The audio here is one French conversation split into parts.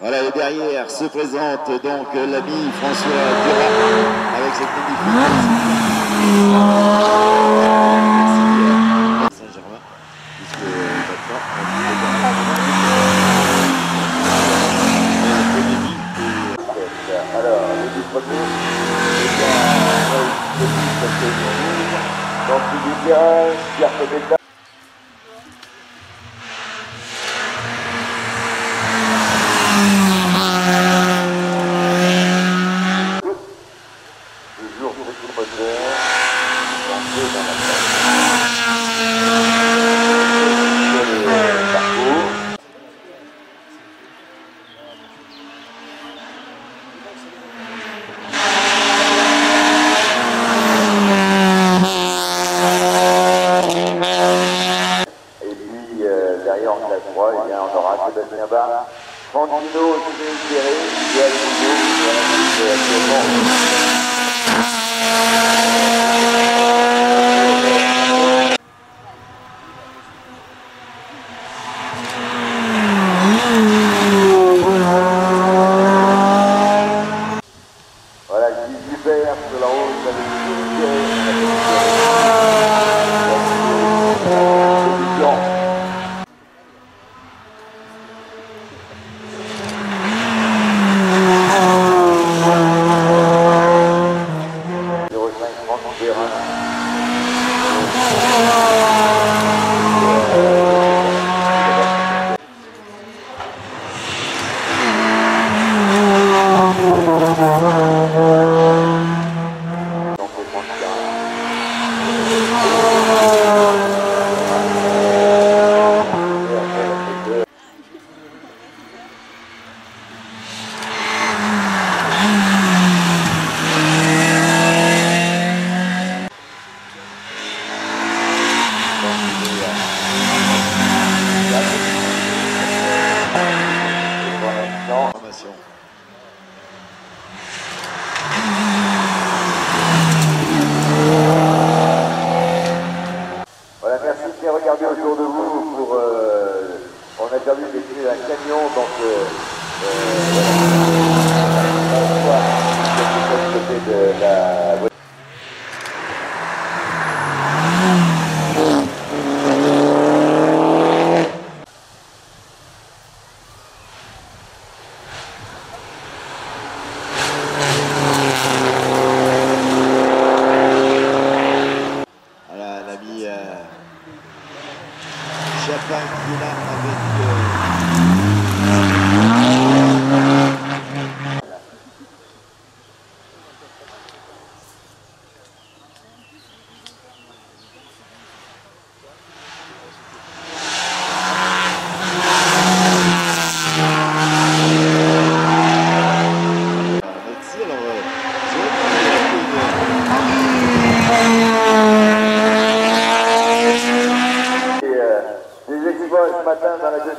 Voilà, et derrière se présente donc l'ami François Duras avec cette magnifique Saint-Germain, puisque maintenant, Alors, le du premier, eh bien, oui, c'est une petite Donc, il dit bien, Pierre Pédéta. Lancé dans よ。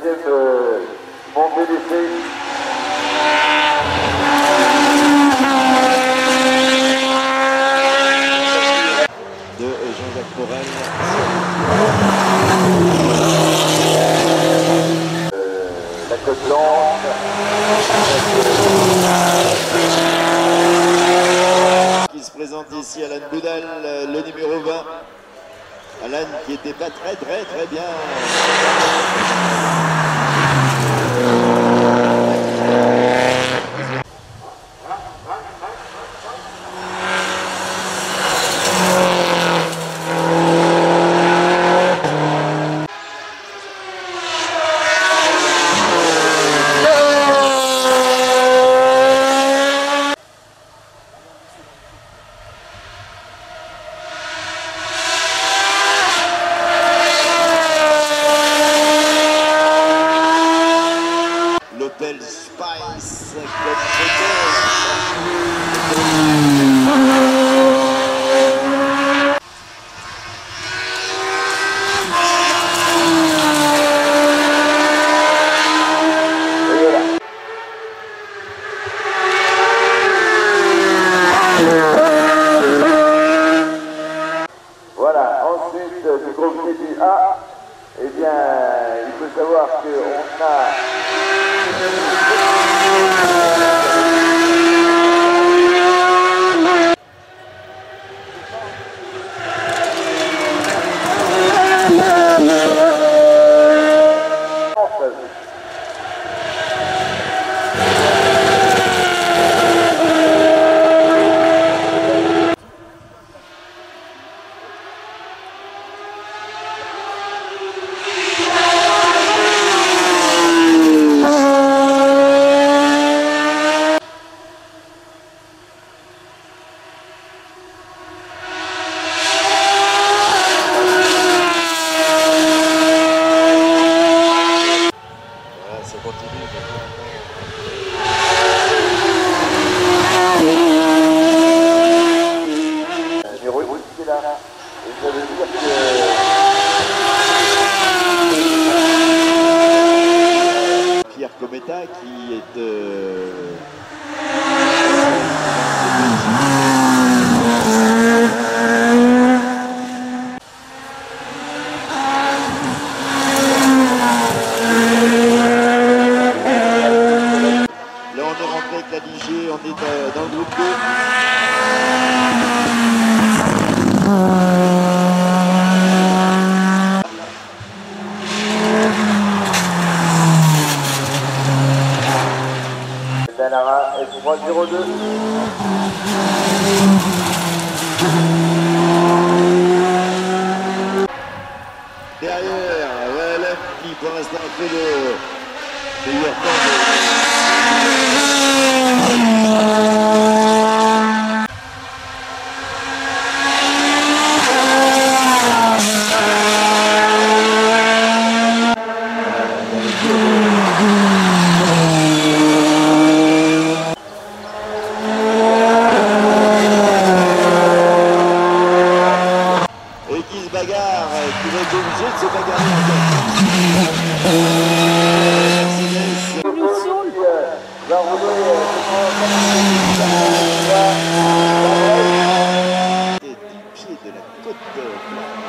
Deuxième euh, d'essai. de Jean-Jacques Morel. Euh, la côte blanche. qui se présente ici, Alan Boudal, le numéro 20. Alan qui était pas très très très bien. L'hôtel Spice Club Hotel. Et voilà. Voilà, ensuite euh, du groupe A, eh bien, il faut savoir qu'on a Pierre Cometa qui est euh, Là on est rentré avec la DG, on est euh, dans le groupe 2. Danara S302. Derrière, WLM qui pour l'instant fait le meilleur temps. de- Et qui se bagarre, qui va être obligé de se bagarrer encore. Mercedes, va rouler et du de la côte.